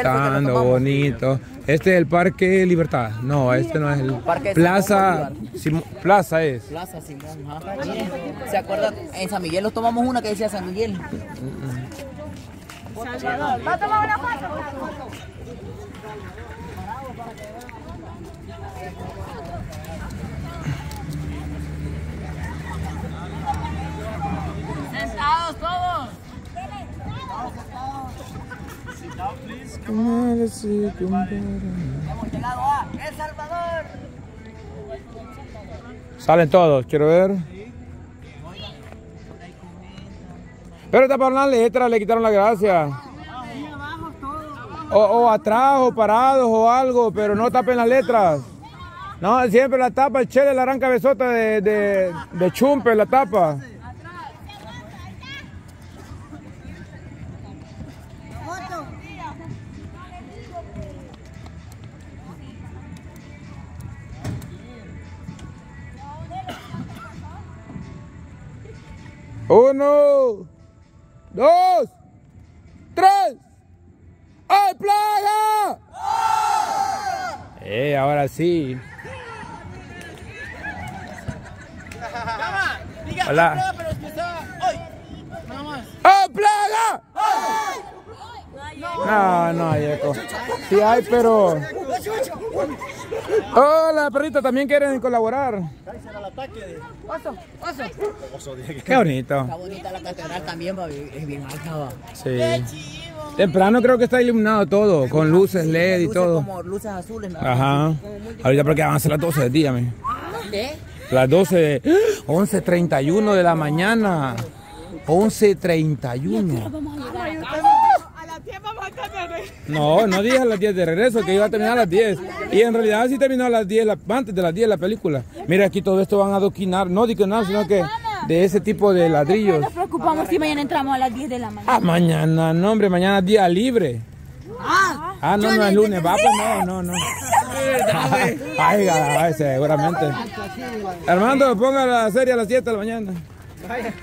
Estando bonito. Este es el Parque Libertad. No, este no es el Parque Plaza. Simón Sim- Plaza es. Plaza Simón, ajá. ¿Se acuerdan? En San Miguel nos tomamos una que decía San Miguel. Sentados todos. Hemos llegado a El Salvador. Salen todos, quiero ver. Pero está para una letra, le quitaron la gracia. O, o atrás, o parados, o algo, pero no tapen las letras. No, siempre la tapa, el chele, la gran cabezota de, de, de chumpe, la tapa. Uno, dos, tres. ¡Ay, plaga! Eh, ahora sí. Hola. Pero es que estaba hoy. Nada más. ¡Ay, plaga! No, no hay eco. Sí hay, pero... Hola, perrito, ¿también quieren colaborar? Qué bonito. Está bonita la catedral también. Es bien alta, va. Sí. Temprano creo que está iluminado todo, con luces LED y Luces todo. como luces azules. ¿no? Ajá. Ahorita porque van a ser las 12 del día, me. ¿Qué? Las 12, 11.31 de la mañana. 11.31. A las 10 vamos a estar No, no dije a las 10 de regreso, que iba a terminar a las 10. Y en realidad sí terminó a las 10, la- antes de las 10 la película. Mira, aquí todo esto van a adoquinar, no adoquinar, sino que de ese tipo de ladrillos. Nos preocupamos si mañana entramos a las 10 de la mañana. Ah, mañana, no hombre, mañana es día libre. Ah, no, no es lunes, va, pues no, no, no. Ay, ay, seguramente. Armando, ponga la serie a las 7 de la mañana.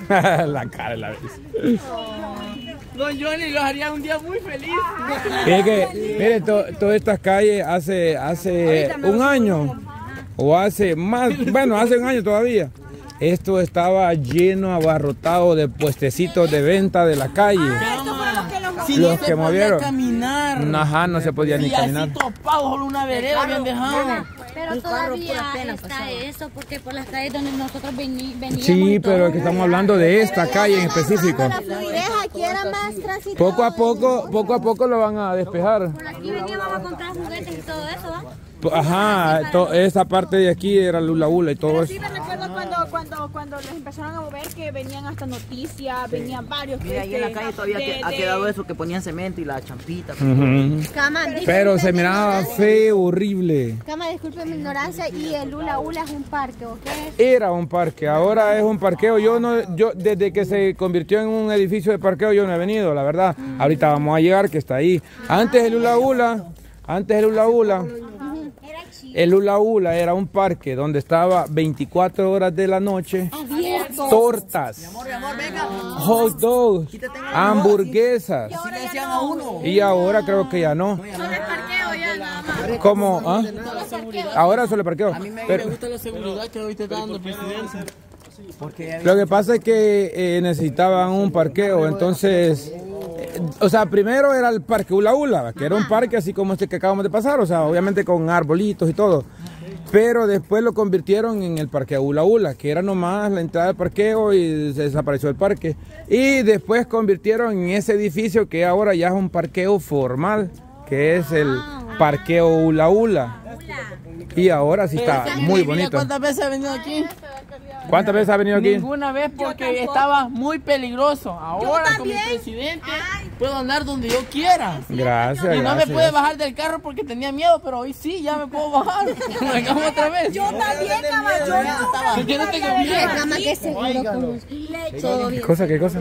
la cara de la vez. Don Johnny los haría un día muy feliz. Mire que, mire, to- todas estas calles hace, hace un año, o hace más, bueno, hace un año todavía, esto estaba lleno, abarrotado de puestecitos de venta de la calle. Si Los no que se podía movieron. caminar. Ajá, no se podía ni y caminar. así topados solo una vereda habían dejado. Pero todavía está eso, porque por las calles donde nosotros veni- veníamos. Sí, pero que estamos hablando de esta calle en específico. La fluidez aquí era más transitoria. Poco a poco, poco a poco lo van a despejar. Por aquí veníamos a comprar juguetes y todo eso, ¿va? Ajá, to- esa parte de aquí era Lula Ula y todo eso. Sí, cuando, les empezaron a mover que venían hasta noticias, venían varios. Mira, ahí en la calle todavía de- que- ha de- quedado eso que ponían cemento y la champita. Cama, Pero se miraba feo, horrible. Cama, disculpe mi ignorancia. Y el Ula Ula es un parque, ¿ok? Era un parque, ahora es un parqueo. Yo no, yo desde que se convirtió en un edificio de parqueo yo no he venido, la verdad. Ahorita vamos a llegar que está ahí. Antes el Ula Ula, antes el Ula Ula, el Ula Ula era un parque donde estaba 24 horas de la noche, tortas, hot dogs, hamburguesas. Sí le decían a uno. Y ahora creo que ya no. ¿Cómo? ah? Ahora solo parqueo. A mí me, Pero- me gusta la seguridad que hoy te está dando. Porque Lo que pasa es que eh, necesitaban un parqueo, entonces, o sea, primero era el parque Ula Ula, que era un parque así como este que acabamos de pasar, o sea, obviamente con arbolitos y todo. Pero después lo convirtieron en el parque Ula Ula, que era nomás la entrada del parqueo y se desapareció el parque. Y después convirtieron en ese edificio que ahora ya es un parqueo formal, que es el parqueo Ula Ula. Y ahora sí está muy bonito. ¿Cuántas veces ha venido aquí? ¿Cuántas veces ha venido aquí? Ninguna vez porque estaba muy peligroso. Ahora con mi presidente puedo andar donde yo quiera. Gracias. Y no me pude bajar del carro porque tenía miedo, pero hoy sí, ya me puedo bajar. Hagamos otra vez. Yo también, cama, yo nunca ¿Por qué no tengo miedo? ¿Qué cosa? ¿Qué cosa?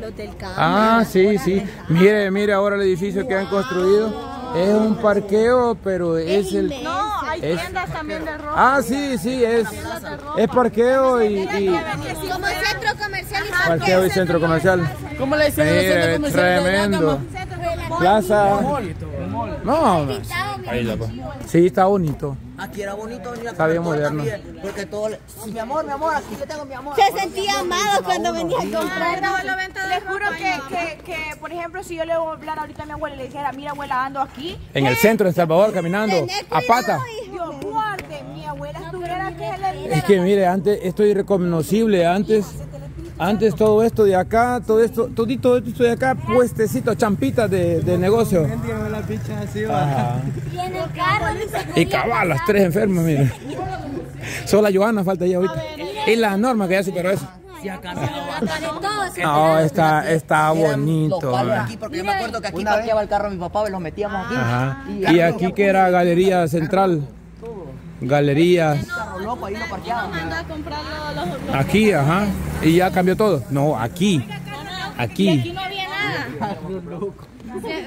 Los del campo. Ah, sí, sí. Mire, mire ahora el edificio que han construido. Es un parqueo, pero es el... No, hay Es- tiendas también de ropa. Ah, sí, sí, es, es parqueo y, y Como centro comercial y parqueo y centro comercial. ¿Cómo le dicen en el centro comercial tremendo. Plaza. No, no. Ahí la Sí, está bonito. Aquí era bonito venir a Está bien moderno. Porque todo. le- Sí, mi amor, mi amor, aquí yo tengo mi amor. Se sentía amado cuando venía a comprar. Les juro que, que, que, por ejemplo, si yo le voy a hablar ahorita a mi abuela y le dijera, mira abuela, ando aquí, En el centro de Salvador, caminando a pata. Dios abuela estuviera que le Es que mire, antes esto es irreconocible, antes, antes todo esto de acá, todo esto, todito esto de acá, puestecito, champitas de, de negocio. Y en el carro dice Y cabal, las tres enfermas, mire. Solo la Joana falta ahí ahorita. Y la norma que ya superó eso. No, está, está bonito. palos aquí, porque yo me acuerdo que aquí parqueaba el carro mi papá y los metíamos aquí. Ajá. Y aquí que era Galería Central. Galerías. Aquí, ajá. Y ya cambió todo. No, aquí. Aquí. no había nada.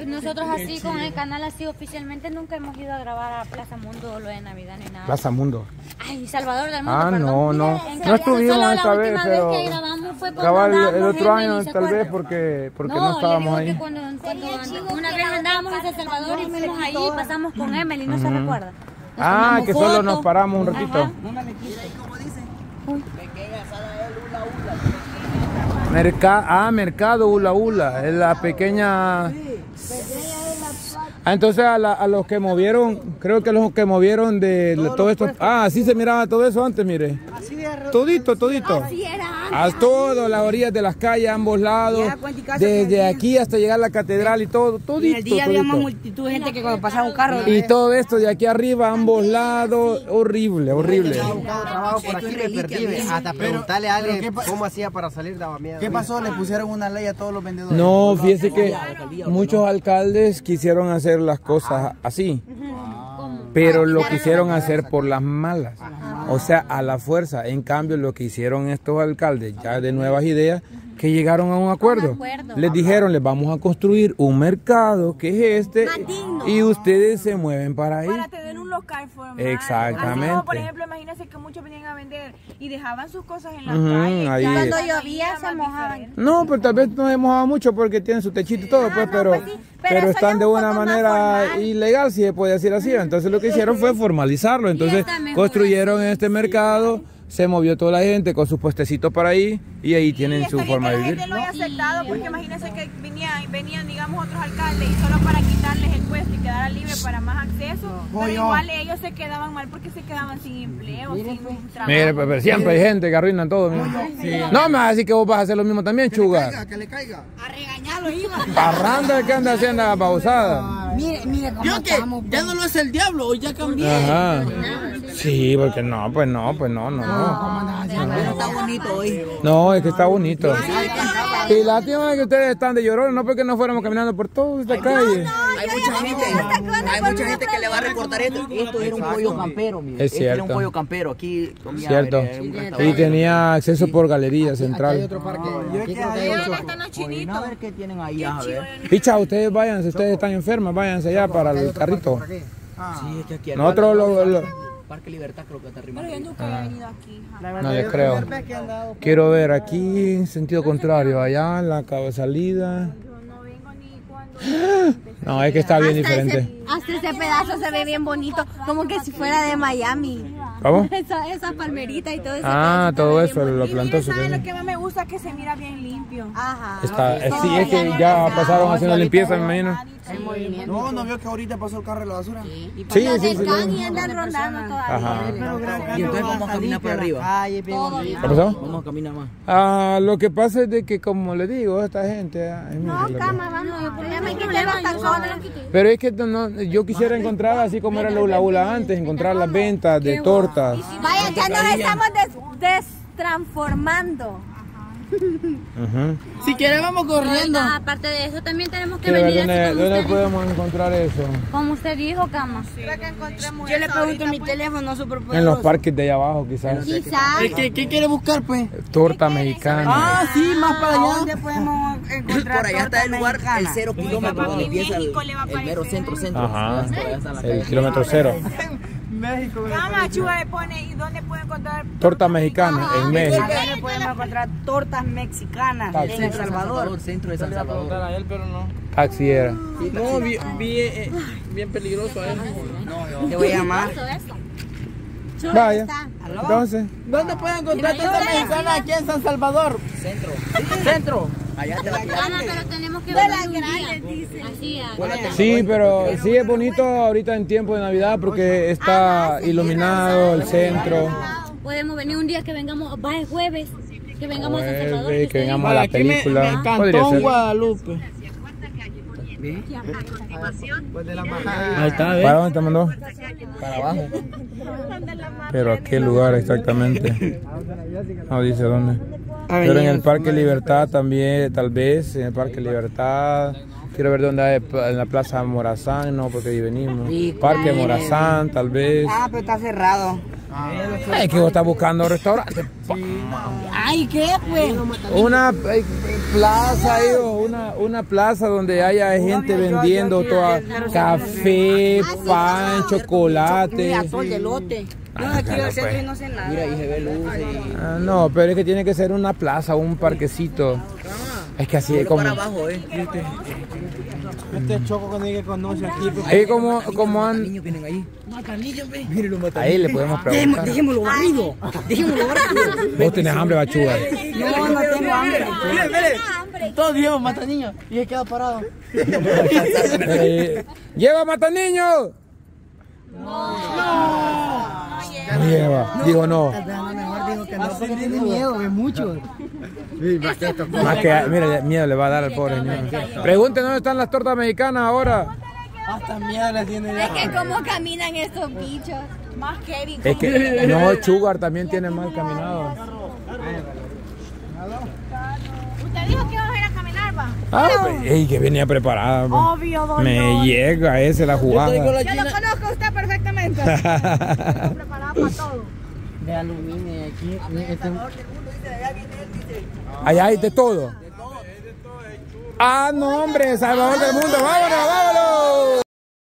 Nosotros así con el canal así oficialmente nunca hemos ido a grabar a Plaza Mundo o lo de Navidad ni nada. Plaza Mundo. Ay, Salvador del Mundo, Ah, perdón. no, no. En No Solo estuvimos la esta vez, pero. que grabamos fue cuando Cabal, el otro año Belice, ¿se tal vez porque, porque no, estábamos ahí. que cuando, cuando and- una vez andábamos en El Salvador y fuimos ahí, pasamos con Emily, no se recuerda. Nos Ah, que solo nos paramos un ratito. Ajá. Merca ah, Mercado Ula Ula, es la pequeña... Ah, entonces a, la- a los que movieron, creo que los que movieron de todo esto... Ah, así se miraba todo eso antes, mire. Todito, todito. A todo, las orillas de las calles, a ambos lados. Desde aquí hasta llegar a la catedral y todo, todito, En el día había más todito. multitud de gente que cuando pasaba un carro. Y todo esto de aquí arriba, a ambos lados, horrible, horrible. trabajo por aquí me perdí. ve. Hasta preguntarle a alguien cómo hacía para salir daba miedo. ¿Qué pasó? ¿Le pusieron una ley a todos los vendedores? No, fíjese que muchos alcaldes quisieron hacer las cosas así, pero lo quisieron hacer por las malas, o sea, a la fuerza. En cambio, lo que hicieron estos alcaldes ya de nuevas ideas, que llegaron a un acuerdo. Les dijeron, les vamos a construir un mercado que es este y ustedes se mueven para ahí. Local formal. Exactamente. Así como, por ejemplo, imagínense que muchos venían a vender y dejaban sus cosas en la Ujú, calle. ahí. Ya Cuando llovía, se mojaban. No, pues tal vez no hemos mojado mucho porque tienen su techito y todo, pues, pero, pues sí, pero pero están de un una manera ilegal, si se puede decir así. Entonces lo que hicieron fue formalizarlo. Entonces construyeron este mercado, se movió toda la gente con sus puestecitos para ahí y ahí tienen Y su forma que de la vivir. gente lo haya aceptado porque imagínense que venían, venían, digamos, otros alcaldes y solo para quitarles el puesto y quedara libre para más acceso, pero igual ellos se quedaban mal porque se quedaban sin empleo, sin un trabajo. Mire, pues, pero siempre hay gente que arruinan todo. mire. No me vas a decir que vos vas a hacer lo mismo también, chugar. Que le caiga. Parranda que anda haciendo la pausada. Mire, mire cómo Yo que estamos. ya no lo es el diablo, hoy ya cambié. Ajá. Sí, porque no, pues no, pues no, no, no. Pero está bonito hoy. No, es que está bonito. Y lástima que ustedes están de llorón, no porque no fuéramos caminando por toda esta calle. Hay mucha gente, hay mucha gente que le va a recordar esto. Esto era un pollo campero, mire. Es Esto era un cierto. pollo campero. Aquí comía, Cierto. Y tenía acceso por galería central. Hay ocho. Oye, A ver qué tienen ahí, a ver. Picha, ustedes váyanse, ustedes están enfermas, váyanse allá para el carrito. Sí, es que aquí Nosotros lo, lo- Parque Libertad creo que está Pero yo nunca había venido aquí. ja. no les creo. Quiero ver aquí en sentido contrario, allá en la cabeza salida. Yo no vengo ni cuando... No, es que está bien diferente. Hasta ese pedazo se ve bien bonito, como que si fuera de Miami. ¿Cómo? Esa, esa palmerita y todo eso. Ah, todo eso, lo Y plantó ¿saben lo que más me gusta? Que se mira bien limpio. Ajá. Está, eh, sí, es que ya pasaron haciendo limpieza, me imagino. No, no vio que ahorita pasó el carro de la basura. Sí, sí, sí. Están y andan rondando todavía. Ajá. Y entonces vamos a caminar por arriba. Calle, bien bonito. ¿Qué pasó? Vamos a caminar más. Ah, lo que pasa es de que, como le digo, esta gente... ay, No, cama, vamos. Ya me quité los tacones. Pero es que no- yo quisiera encontrar, así como era la Ula Ula antes, encontrar las ventas de tortas. Vaya, ya nos estamos des- Si quieres vamos corriendo. Aparte de eso, también tenemos que venir dónde, así como dónde usted, podemos encontrar eso. como usted dijo, cama. Yo le pregunto en mi teléfono super En los parques de allá abajo, quizás. Quizás. ¿Qué, qué, qué quiere buscar, pues? Torta mexicana. Ah, sí, más para allá. ¿Dónde podemos encontrar Por allá está el lugar, el cero kilómetro donde empieza el, México le va a el mero centro, centro. Ajá. El kilómetro cero. México. Cama, Chuga le pone, ¿y dónde puede encontrar? Torta mexicana en México. También podemos encontrar tortas mexicanas Taxi. en El Salvador. centro de San Salvador. a él, pero no. Taxi era. No, bien, bien, eh, bien peligroso a él. Te voy a llamar. Vaya. Entonces, ¿Dónde pueden encontrar torta mexicana aquí en San Salvador? Centro. Centro. Allá te la Ana, pero tenemos que. Así, a- sí, pero sí es bonito ahorita en tiempo de Navidad porque está iluminado el centro. Podemos venir un día que vengamos, va el jueves, que vengamos a San Salvador. Que vengamos a la aquí me, película. Guadalupe. Ahí está, ¿ves? ¿Para dónde te mandó? Para abajo. Pero a qué lugar exactamente. No dice dónde. Pero en el Parque Libertad también, tal vez, en el Parque Libertad. Quiero ver dónde hay, en la Plaza Morazán, no, porque ahí venimos. Parque. Morazán, tal vez. Ah, pero está cerrado. Es que vos estás buscando restaurante. Ay, ¿qué, pues? Una eh, plaza, hijo, una, una plaza donde haya gente vendiendo toda café, pan, chocolate. Yo Ah, aquí claro, al centro pues. y no sé nada. Mira, ahí se ve y... Ah, no, pero es que tiene que ser una plaza, un parquecito. Es que así es como. Para abajo, ¿eh? Este choco cuando llegue conoce aquí. Es como, como han. Ahí. Ahí le podemos preguntar. dejémoslo barrido. Dejémoslo barrido. Vos tenés hambre, bachuga. No, no tengo hambre. Todos dijimos mata niños y se queda parado. ¡Lleva mata niños! No. lleva. Digo no. Digo que no, porque tiene miedo, es mucho. Más que, mira, miedo le va a dar al pobre. Pregunten dónde están las tortas mexicanas ahora. Hasta miedo le tiene ya. que cómo caminan estos bichos. Más Kevin. Es que no, Sugar también tiene mal caminado. Usted dijo que ibas a ir a caminar, va. Ah, pues, ey, que venía preparada. pues. Obvio, don Me llega ese la jugada. Yo lo conozco a usted perfectamente. Estoy preparada para todo. De aluminio aquí. Este, Allá hay de todo. Ah, no, hombre, Salvador del mundo. Vámonos, vámonos.